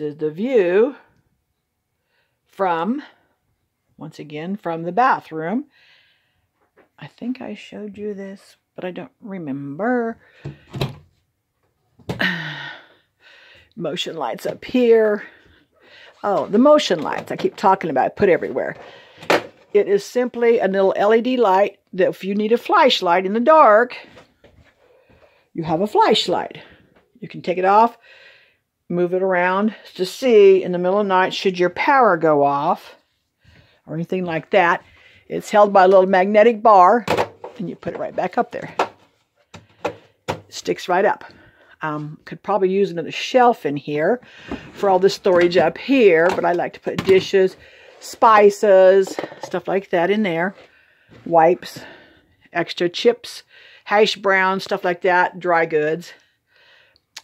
is the view from, once again, from the bathroom. I think I showed you this, but I don't remember. motion lights up here. Oh, the motion lights I keep talking about, put everywhere. It is simply a little LED light that if you need a flashlight in the dark, you have a flashlight. You can take it off, move it around to see in the middle of the night should your power go off or anything like that. It's held by a little magnetic bar and you put it right back up there. It sticks right up. Um, could probably use another shelf in here for all the storage up here, but I like to put dishes, spices, stuff like that in there. Wipes, extra chips, hash brown, stuff like that, dry goods.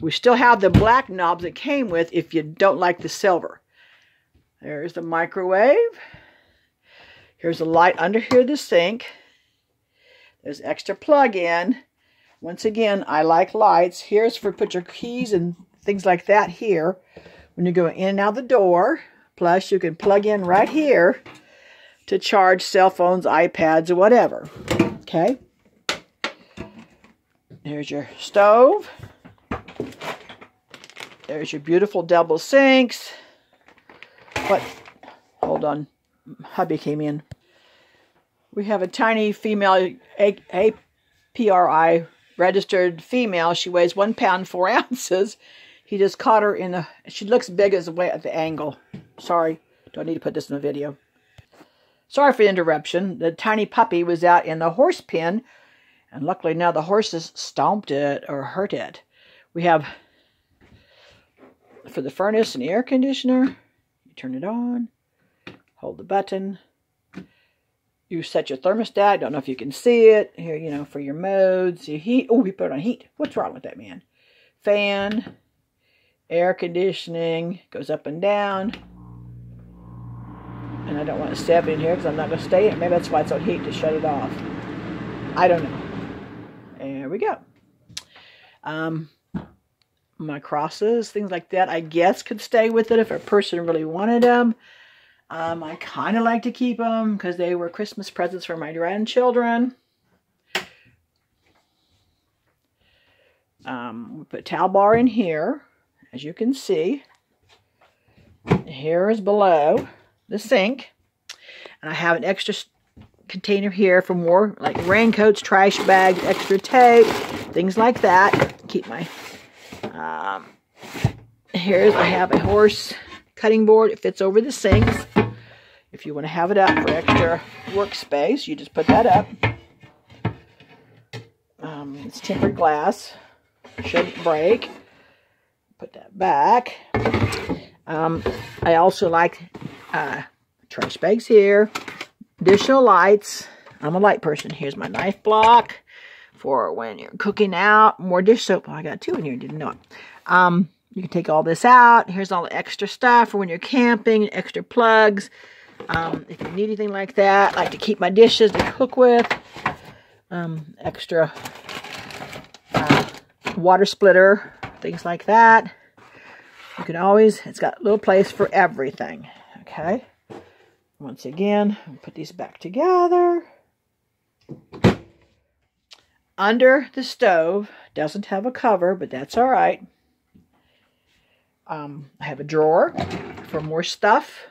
We still have the black knobs that came with if you don't like the silver. There's the microwave. Here's a light under here, the sink. There's extra plug in. Once again, I like lights. Here's for put your keys and things like that here when you go in and out the door. Plus, you can plug in right here to charge cell phones, iPads, or whatever. Okay. Here's your stove. There's your beautiful double sinks. But, Hold on. Hubby came in. We have a tiny female APRI registered female. She weighs one pound, four ounces. He just caught her in the, she looks big as the way at the angle. Sorry, don't need to put this in the video. Sorry for the interruption. The tiny puppy was out in the horse pen, and luckily now the horses stomped it or hurt it. We have, for the furnace and the air conditioner, you turn it on, hold the button, you set your thermostat. Don't know if you can see it. Here, you know, for your modes, your heat. Oh, we put on heat. What's wrong with that, man? Fan, air conditioning, goes up and down. And I don't want to step in here because I'm not going to stay in. Maybe that's why it's on heat to shut it off. I don't know. There we go. Um, my crosses, things like that, I guess could stay with it if a person really wanted them. Um, I kind of like to keep them because they were Christmas presents for my grandchildren. Um, we put towel bar in here, as you can see. Here is below the sink. And I have an extra container here for more like raincoats, trash bags, extra tape, things like that. Keep my, um, here's, I have a horse cutting board. It fits over the sinks. If you want to have it up for extra workspace, you just put that up. Um, it's tempered glass. Shouldn't break. Put that back. Um, I also like uh, trash bags here. Additional lights. I'm a light person. Here's my knife block for when you're cooking out. More dish soap. Oh, I got two in here. Didn't know it. Um, you can take all this out. Here's all the extra stuff for when you're camping. Extra plugs. Um, if you need anything like that, I like to keep my dishes to cook with. Um, extra uh, water splitter, things like that. You can always, it's got a little place for everything. Okay. Once again, put these back together. Under the stove, doesn't have a cover, but that's all right. Um, I have a drawer for more stuff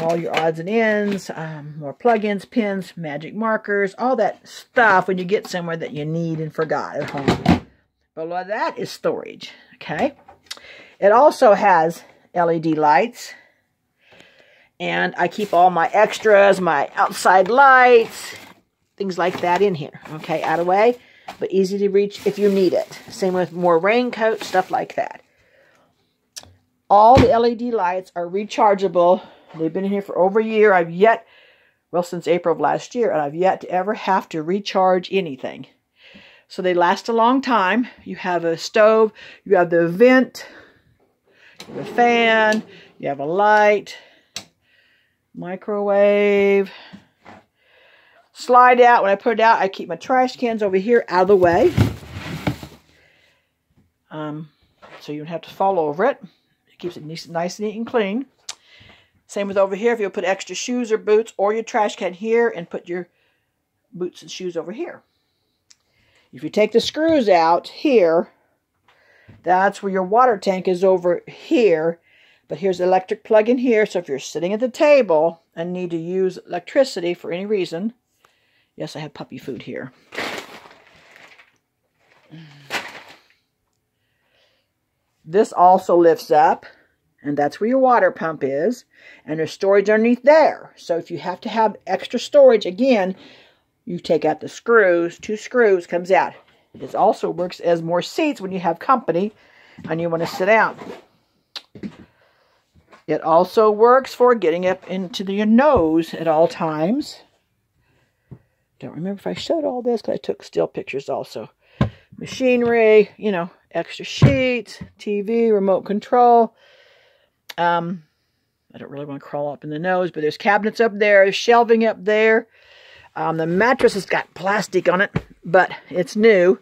all your odds and ends, um, more plugins, pins, magic markers, all that stuff when you get somewhere that you need and forgot at home. Below that is storage, okay? It also has LED lights. And I keep all my extras, my outside lights, things like that in here, okay? Out of way, but easy to reach if you need it. Same with more raincoat, stuff like that. All the LED lights are rechargeable They've been in here for over a year. I've yet, well, since April of last year, and I've yet to ever have to recharge anything. So they last a long time. You have a stove, you have the vent, you have a fan, you have a light, microwave. Slide out. When I put it out, I keep my trash cans over here out of the way. Um, so you don't have to fall over it. It Keeps it nice, nice, neat, and clean. Same with over here. If you put extra shoes or boots or your trash can here and put your boots and shoes over here. If you take the screws out here, that's where your water tank is over here. But here's the electric plug in here. So if you're sitting at the table and need to use electricity for any reason, yes, I have puppy food here. This also lifts up and that's where your water pump is. And there's storage underneath there. So if you have to have extra storage, again, you take out the screws. Two screws comes out. It also works as more seats when you have company and you want to sit down. It also works for getting up into the, your nose at all times. Don't remember if I showed all this because I took still pictures also. Machinery, you know, extra sheets, TV, remote control. Um, I don't really want to crawl up in the nose, but there's cabinets up there, there's shelving up there. Um, the mattress has got plastic on it, but it's new.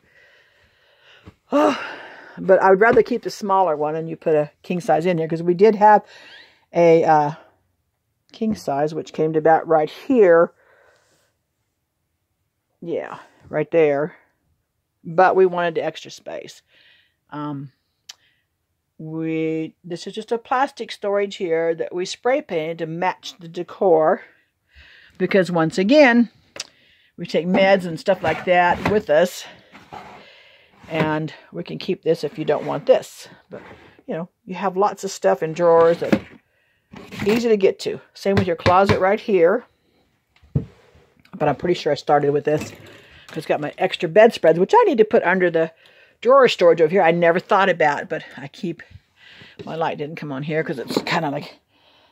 Oh, but I would rather keep the smaller one and you put a king size in there because we did have a uh, king size, which came to about right here. Yeah, right there. But we wanted the extra space. Um, we this is just a plastic storage here that we spray painted to match the decor. Because once again we take meds and stuff like that with us. And we can keep this if you don't want this. But you know you have lots of stuff in drawers that easy to get to. Same with your closet right here but I'm pretty sure I started with this it's got my extra bedspreads which I need to put under the drawer storage over here I never thought about, but I keep, my light didn't come on here because it's kind of like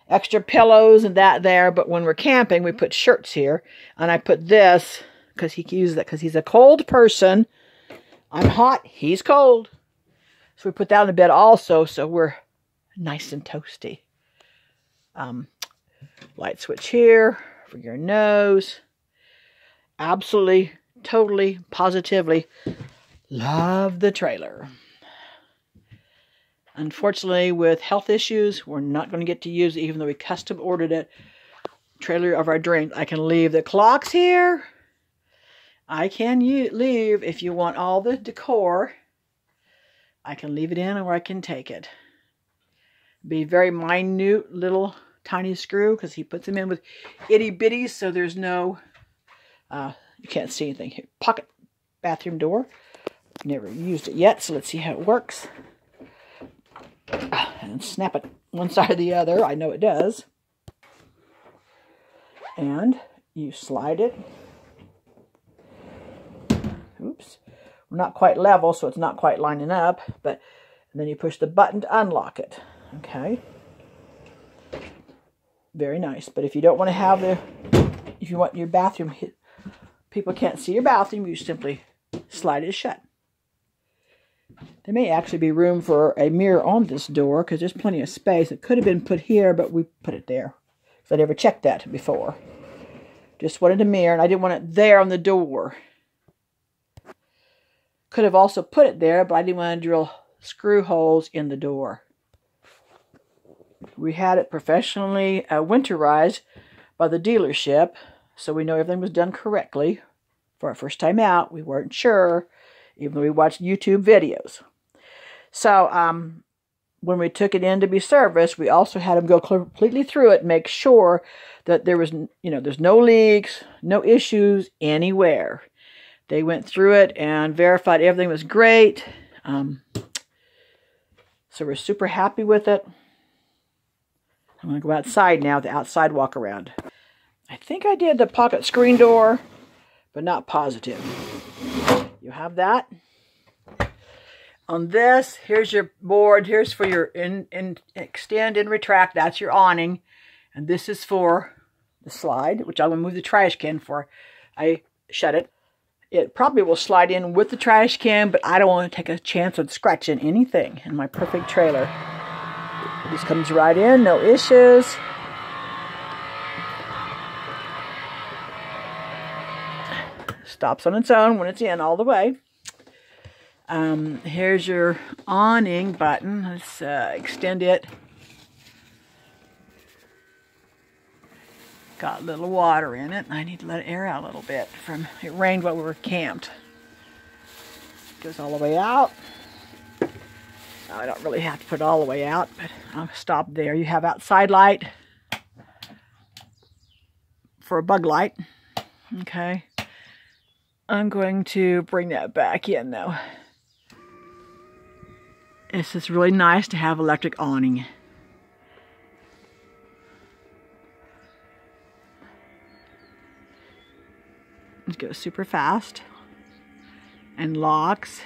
extra pillows and that there. But when we're camping, we put shirts here. And I put this because he uses that because he's a cold person. I'm hot, he's cold. So we put that on the bed also so we're nice and toasty. Um, light switch here for your nose. Absolutely, totally, positively Love the trailer. Unfortunately, with health issues, we're not going to get to use it, even though we custom ordered it. Trailer of our dreams. I can leave the clocks here. I can leave if you want all the decor. I can leave it in or I can take it. Be very minute little tiny screw because he puts them in with itty bitties so there's no, uh, you can't see anything here. Pocket bathroom door. Never used it yet, so let's see how it works. And snap it one side or the other. I know it does. And you slide it. Oops. We're not quite level, so it's not quite lining up. But then you push the button to unlock it. Okay. Very nice. But if you don't want to have the, if you want your bathroom, people can't see your bathroom, you simply slide it shut. There may actually be room for a mirror on this door because there's plenty of space. It could have been put here, but we put it there. Because I never checked that before. Just wanted a mirror, and I didn't want it there on the door. Could have also put it there, but I didn't want to drill screw holes in the door. We had it professionally uh, winterized by the dealership, so we know everything was done correctly. For our first time out, we weren't sure even though we watched YouTube videos. So um, when we took it in to be serviced, we also had them go completely through it, make sure that there was, you know, there's no leaks, no issues anywhere. They went through it and verified everything was great. Um, so we're super happy with it. I'm going to go outside now, the outside walk around. I think I did the pocket screen door, but not positive. You have that. On this, here's your board. Here's for your in, in extend and retract. That's your awning. And this is for the slide, which I'm going to move the trash can for. I shut it. It probably will slide in with the trash can, but I don't want to take a chance on scratching anything in my perfect trailer. This comes right in, no issues. Stops on its own when it's in all the way. Um, here's your awning button. Let's uh, extend it. Got a little water in it. I need to let air out a little bit from it rained while we were camped. Goes all the way out. I don't really have to put it all the way out, but I'll stop there. You have outside light for a bug light. Okay. I'm going to bring that back in though. It's just really nice to have electric awning. It goes super fast and locks.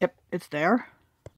Yep, it's there.